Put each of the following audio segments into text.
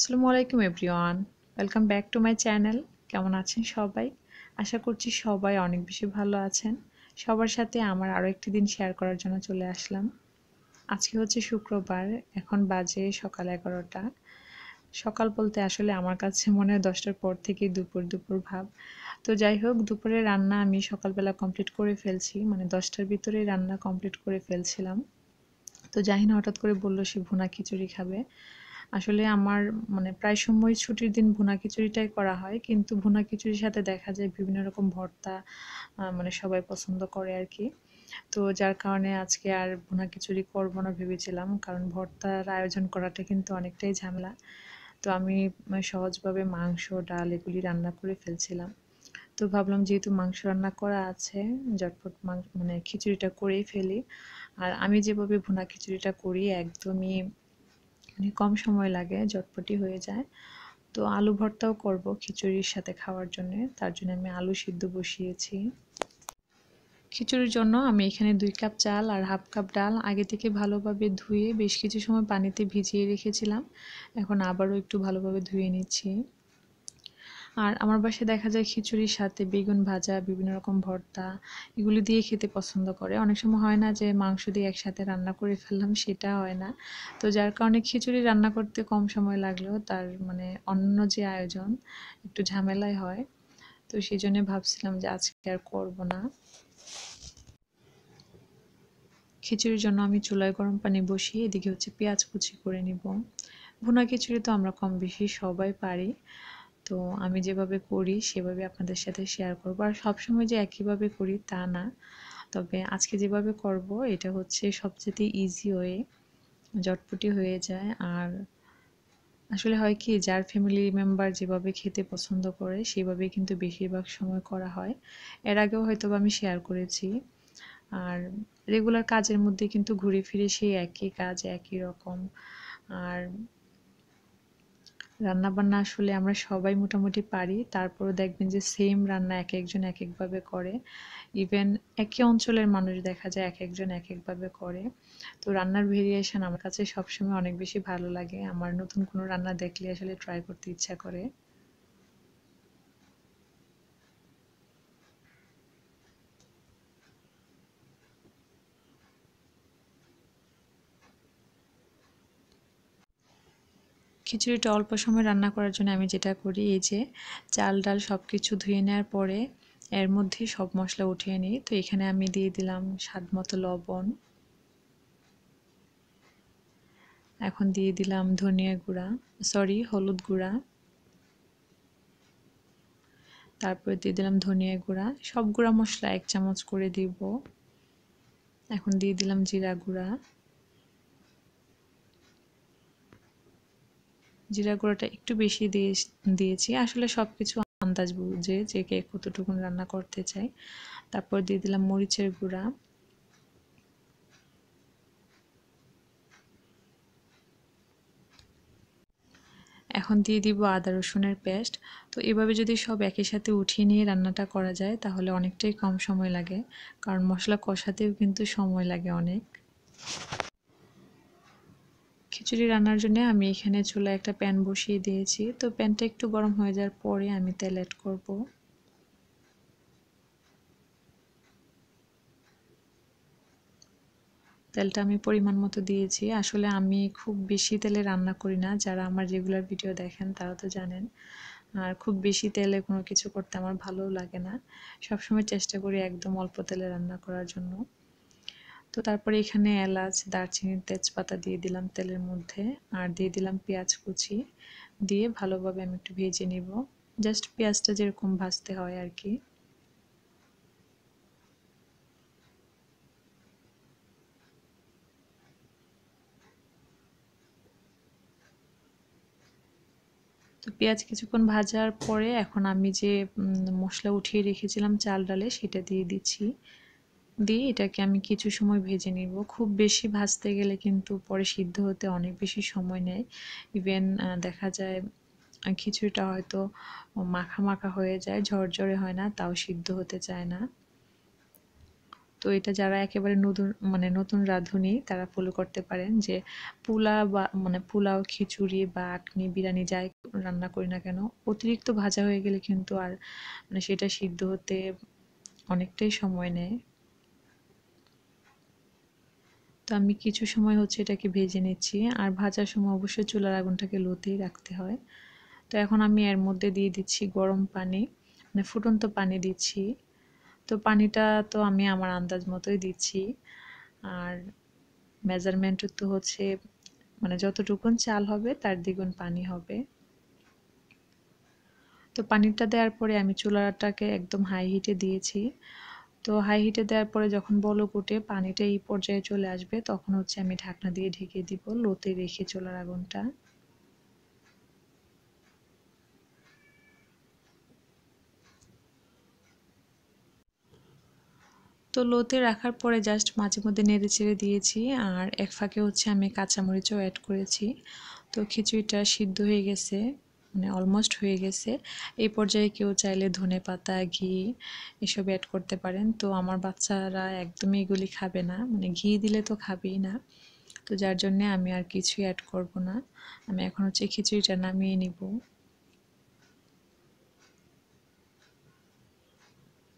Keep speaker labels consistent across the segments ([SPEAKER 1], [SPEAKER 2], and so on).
[SPEAKER 1] আসসালামু আলাইকুম, everyone. Welcome back to my channel কেমন আছেন সবাই? আশা করছি সবাই অনেক বেশি ভালো আছেন। সবার সাথে আমার আরও একটি দিন শেয়ার করার জন্য চলে আসলাম। আজকে হচ্ছে শুক্রবার, এখন বাজে সকাল এগারোটা। সকাল বলতে আসলে আমার কাছে মনে হয় দশটার পর থেকে দুপুর দুপুর ভাব। তো যাই হোক, দুপুরে রান্না আমি সকালবেলা কমপ্লিট করে ফেলছি। মানে দশটার ভিতরেই রান্না কমপ্লিট করে ফেলছিলাম। তো জাহিনা হঠাৎ করে বলল সে ভুনা খিচুড়ি খাবে। আসলে আমার মানে প্রায় সময় ছুটির দিন ভুনা খিচুড়িটাই করা হয়, কিন্তু ভুনা খিচুড়ির সাথে দেখা যায় বিভিন্ন রকম ভর্তা মানে সবাই পছন্দ করে আর কি। তো যার কারণে আজকে আর ভুনা খিচুড়ি করব না ভেবেছিলাম, কারণ ভর্তার আয়োজন করাটা কিন্তু অনেকটাই ঝামেলা। তো আমি সহজভাবে মাংস, ডাল এগুলি রান্না করে ফেলছিলাম। তো ভাবলাম যেহেতু মাংস রান্না করা আছে, ঝটপট মাংস মানে খিচুড়িটা করেই ফেলি। আর আমি যেভাবে ভুনা খিচুড়িটা করি, একদমই মানে কম সময় লাগে, ঝটপটি হয়ে যায়। তো আলু ভর্তাও করব খিচুড়ির সাথে খাওয়ার জন্য। তার জন্য আমি আলু সিদ্ধ বসিয়েছি। খিচুড়ির জন্য আমি এখানে দুই কাপ চাল আর হাফ কাপ ডাল আগে থেকে ভালোভাবে ধুয়ে বেশ কিছু সময় পানিতে ভিজিয়ে রেখেছিলাম। এখন আবারও একটু ভালোভাবে ধুয়ে নিচ্ছি। আর আমার বাসায় দেখা যায় খিচুড়ির সাথে বেগুন ভাজা, বিভিন্ন রকম ভর্তা, এগুলি দিয়ে খেতে পছন্দ করে। অনেক সময় হয় না যে মাংস দিয়ে একসাথে রান্না করে ফেললাম, সেটা হয় না। তো যার কারণে খিচুড়ি রান্না করতে কম সময় লাগলেও তার মানে অন্য যে আয়োজন একটু ঝামেলাই হয়। তো সেই জন্য ভাবছিলাম যে আজকে আর করব না। খিচুড়ির জন্য আমি চুলায় গরম পানি বসিয়ে এদিকে হচ্ছে পেঁয়াজ কুচি করে নিব। ভুনা খিচুড়ি তো আমরা কম বেশি সবাই পারি। তো আমি যেভাবে করি, সেভাবে আপনাদের সাথে শেয়ার করব। আর সবসময় যে একইভাবে করি, তা না। তবে আজকে যেভাবে করব, এটা হচ্ছে সবচেয়ে ইজি ওয়ে জটপটি হয়ে যায়। আর আসলে হয় কি, যার ফ্যামিলি মেম্বার যেভাবে খেতে পছন্দ করে সেভাবে কিন্তু বেশিরভাগ সময় করা হয়। এর আগেও হয়তো আমি শেয়ার করেছি। আর রেগুলার কাজের মধ্যে কিন্তু ঘুরে ফিরে সেই একই কাজ, একই রকম। আর রান্না বান্না আসলে আমরা সবাই মোটামুটি পারি। তারপরও দেখবেন যে সেম রান্না এক একজন এক একভাবে করে। ইভেন একই অঞ্চলের মানুষ দেখা যায় এক একজন এক একভাবে করে। তো রান্নার ভেরিয়েশন আমার কাছে সবসময় অনেক বেশি ভালো লাগে। আমার নতুন কোনো রান্না দেখলে আসলে ট্রাই করতে ইচ্ছা করে। খিচুড়িটা অল্প সময় রান্না করার জন্য আমি যেটা করি, এই যে চাল ডাল সব কিছু ধুয়ে নেওয়ার পরে এর মধ্যে সব মশলা উঠিয়ে নিই। তো এখানে আমি দিয়ে দিলাম স্বাদ মতো লবণ। এখন দিয়ে দিলাম ধনিয়া গুঁড়া সরি হলুদ গুঁড়া। তারপরে দিয়ে দিলাম ধনিয়া গুঁড়া। সব গুঁড়া মশলা এক চামচ করে দিব। এখন দিয়ে দিলাম জিরা গুঁড়া। জিরা গুঁড়োটা একটু বেশি দিয়ে দিয়েছি। আসলে সব কিছু আন্দাজ বুঝে যে কে কতটুকুন রান্না করতে চাই তারপর দিয়ে দিলাম মরিচের গুঁড়া। এখন দিয়ে দিব আদা রসুনের পেস্ট। তো এভাবে যদি সব একই সাথে উঠিয়ে নিয়ে রান্নাটা করা যায়, তাহলে অনেকটাই কম সময় লাগে। কারণ মশলা কষাতেও কিন্তু সময় লাগে অনেক। খিচুড়ি রান্নার জন্য আমি এখানে চুলা একটা প্যান বসিয়ে দিয়েছি। তো প্যানটা একটু গরম হয়ে যাওয়ার পরে আমি তেল অ্যাড করব। তেলটা আমি পরিমাণ মতো দিয়েছি। আসলে আমি খুব বেশি তেলে রান্না করি না। যারা আমার রেগুলার ভিডিও দেখেন, তারা তো জানেন। আর খুব বেশি তেলে কোনো কিছু করতে আমার ভালোও লাগে না। সবসময় চেষ্টা করি একদম অল্প তেলে রান্না করার জন্য। তো তারপরে এখানে এলাচ, দারচিনি, তেজপাতা দিয়ে দিলাম তেলের মধ্যে। আর দিয়ে দিলাম পেঁয়াজ কুচি। দিয়ে ভালোভাবে আমি একটু ভেজে নিব। জাস্ট পেঁয়াজটা যেরকম ভাজতে হয় আর কি। তো পেঁয়াজ কিছুক্ষণ ভাজার পরে এখন আমি যে মশলা উঠিয়ে রেখেছিলাম চাল ডালে, সেটা দিয়ে দিচ্ছি। দিয়ে এটাকে আমি কিছু সময় ভেজে নিব। খুব বেশি ভাজতে গেলে কিন্তু পরে সিদ্ধ হতে অনেক বেশি সময় নেয়। ইভেন দেখা যায় খিচুড়িটা হয়তো মাখা মাখা হয়ে যায়, ঝরঝরে হয় না, তাও সিদ্ধ হতে চায় না। তো এটা যারা একেবারে নতুন মানে নতুন রাঁধুনি, তারা ফলো করতে পারেন যে পোলা বা মানে পোলাও, খিচুড়ি বা আকনি, বিরিয়ানি যাই রান্না করি না কেন, অতিরিক্ত ভাজা হয়ে গেলে কিন্তু আর মানে সেটা সিদ্ধ হতে অনেকটাই সময় নেয়। তো আমি কিছু সময় হচ্ছে এটাকে ভেজে নিচ্ছি। আর ভাজার সময় অবশ্যই চুলার আগুনটাকে লোতেই রাখতে হয়। তো এখন আমি এর মধ্যে দিয়ে দিচ্ছি গরম পানি মানে ফুটন্ত পানি দিচ্ছি। তো পানিটা তো আমি আমার আন্দাজ মতোই দিচ্ছি। আর মেজারমেন্ট তো হচ্ছে মানে যতটুকুন চাল হবে তার দ্বিগুণ পানি হবে। তো পানিটা দেওয়ার পরে আমি চুলাটাকে একদম হাই হিটে দিয়েছি। তো হাই হিটে দেওয়ার পরে যখন বলক উঠে পানিটা এই পর্যায়ে চলে আসবে, তখন হচ্ছে আমি ঢাকনা দিয়ে ঢেকে দিব, লোতে রেখে চলার আগুনটা। তো লোতে রাখার পরে জাস্ট মাঝে মধ্যে নেড়ে চেড়ে দিয়েছি, আর এক ফাঁকে হচ্ছে আমি কাঁচামরিচও অ্যাড করেছি। তো খিচুড়িটা সিদ্ধ হয়ে গেছে। মানে অলমোস্ট হয়ে গেছে। এই পর্যায়ে কেউ চাইলে ধনে পাতা, ঘি এসব অ্যাড করতে পারেন। তো আমার বাচ্চারা একদমই এগুলি খাবে না। মানে ঘি দিলে তো খাবেই না। তো যার জন্যে আমি আর কিছুই অ্যাড করব না। আমি এখন হচ্ছে খিচুড়িটা নামিয়ে নিব।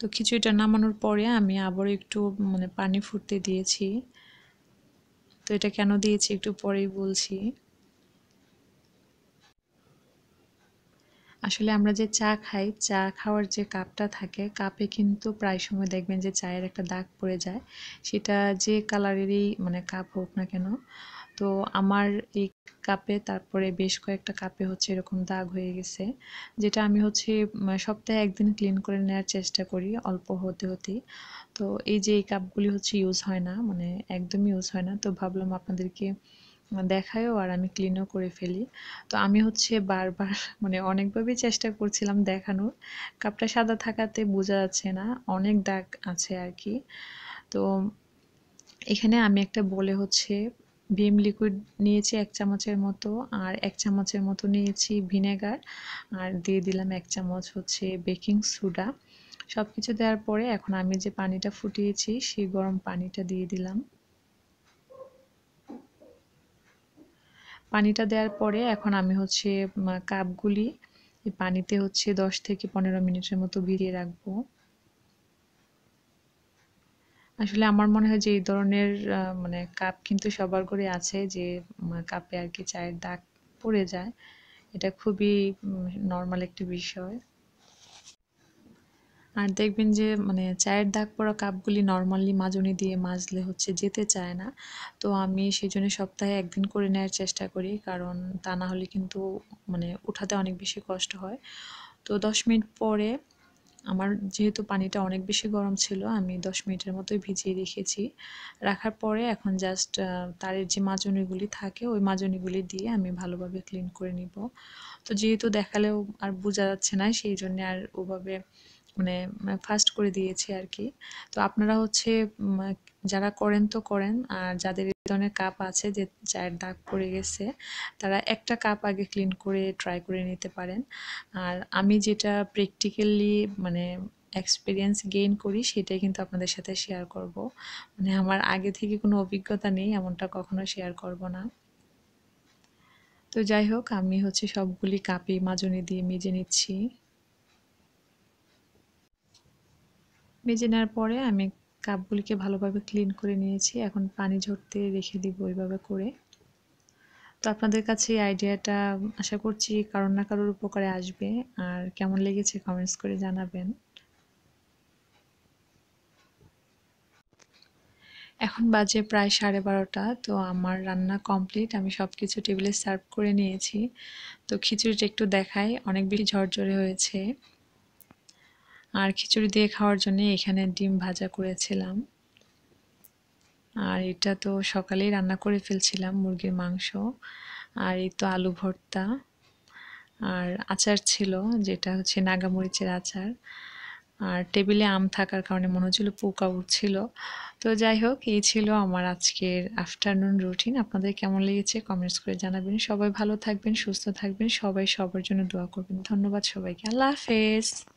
[SPEAKER 1] তো খিচুড়িটা নামানোর পরে আমি আবারও একটু মানে পানি ফুটতে দিয়েছি। তো এটা কেন দিয়েছি একটু পরেই বলছি। আসলে আমরা যে চা খাই, চা খাওয়ার যে কাপটা থাকে, কাপে কিন্তু প্রায় সময় দেখবেন যে চায়ের একটা দাগ পড়ে যায়। সেটা যে কালারেরই মানে কাপ হোক না কেন। তো আমার এই কাপে তারপরে বেশ কয়েকটা কাপে হচ্ছে এরকম দাগ হয়ে গেছে, যেটা আমি হচ্ছে সপ্তাহে একদিন ক্লিন করে নেওয়ার চেষ্টা করি, অল্প হতে হতেই। তো এই যে এই কাপগুলি হচ্ছে ইউজ হয় না মানে একদমই ইউজ হয় না। তো ভাবলাম আপনাদেরকে দেখায়ও আর আমি ক্লিনও করে ফেলি। তো আমি হচ্ছে বারবার মানে অনেকভাবেই চেষ্টা করছিলাম দেখানোর। কাপটা সাদা থাকাতে বোঝা যাচ্ছে না, অনেক দাগ আছে আর কি তো এখানে আমি একটা বলে হচ্ছে ভিম লিকুইড নিয়েছি এক চামচের মতো, আর এক চামচের মতো নিয়েছি ভিনেগার আর দিয়ে দিলাম এক চামচ হচ্ছে বেকিং সোডা সব কিছু দেওয়ার পরে এখন আমি যে পানিটা ফুটিয়েছি, সেই গরম পানিটা দিয়ে দিলাম। পানিটা দেওয়ার পরে এখন আমি হচ্ছে কাপগুলি পানিতে হচ্ছে দশ থেকে পনেরো মিনিটের মতো ভিজিয়ে রাখব। আসলে আমার মনে হয় যে এই ধরনের মানে কাপ কিন্তু সবার ঘরে আছে যে কাপে আর কি চায়ের দাগ পড়ে যায়। এটা খুবই নর্মাল একটি বিষয়। আর দেখবেন যে মানে চায়ের দাগ পড়া কাপগুলি নর্মালি মাজনি দিয়ে মাজলে হচ্ছে যেতে চায় না। তো আমি সেই জন্য সপ্তাহে একদিন করে নেওয়ার চেষ্টা করি, কারণ তা না হলে কিন্তু মানে উঠাতে অনেক বেশি কষ্ট হয়। তো দশ মিনিট পরে আমার যেহেতু পানিটা অনেক বেশি গরম ছিল, আমি দশ মিনিটের মতোই ভিজিয়ে রেখেছি। রাখার পরে এখন জাস্ট তারের যে মাজনিগুলি থাকে, ওই মাজনিগুলি দিয়ে আমি ভালোভাবে ক্লিন করে নিব। তো যেহেতু দেখালেও আর বোঝা যাচ্ছে না সেই জন্য আর ওভাবে মানে ফাস্ট করে দিয়েছি আর কি তো আপনারা হচ্ছে যারা করেন তো করেন, আর যাদের এই ধরনের কাপ আছে যে চায়ের দাগ পড়ে গেছে, তারা একটা কাপ আগে ক্লিন করে ট্রাই করে নিতে পারেন। আর আমি যেটা প্র্যাকটিক্যালি মানে এক্সপিরিয়েন্স গেইন করি, সেটাই কিন্তু আপনাদের সাথে শেয়ার করব। মানে আমার আগে থেকে কোনো অভিজ্ঞতা নেই, এমনটা কখনো শেয়ার করব না। তো যাই হোক, আমি হচ্ছে সবগুলি কাপে মাজনি দিয়ে মেজে নিচ্ছি। মেজে নেওয়ার পরে আমি কাপগুলিকে ভালোভাবে ক্লিন করে নিয়েছি। এখন পানি ঝরতে রেখে দিব ওইভাবে করে। তো আপনাদের কাছে এই আইডিয়াটা আশা করছি কারোর না কারোর উপকারে আসবে। আর কেমন লেগেছে কমেন্টস করে জানাবেন। এখন বাজে প্রায় সাড়ে বারোটা, তো আমার রান্না কমপ্লিট আমি সব কিছু টেবিলে সার্ভ করে নিয়েছি। তো খিচুড়িটা একটু দেখাই, অনেক বেশি ঝরঝরে হয়েছে। আর খিচুড়ি দিয়ে খাওয়ার জন্য এখানে ডিম ভাজা করেছিলাম। আর এটা তো সকালেই রান্না করে ফেলছিলাম মুরগির মাংস। আর এই তো আলু ভর্তা। আর আচার ছিল, যেটা হচ্ছে নাগামরিচের আচার। আর টেবিলে আম থাকার কারণে মনে হচ্ছিল পোকা উঠছিল। তো যাই হোক, এই ছিল আমার আজকের আফটারনুন রুটিন। আপনাদের কেমন লেগেছে কমেন্টস করে জানাবেন। সবাই ভালো থাকবেন, সুস্থ থাকবেন। সবাই সবার জন্য দোয়া করবেন। ধন্যবাদ সবাইকে। আল্লাহ হাফেজ।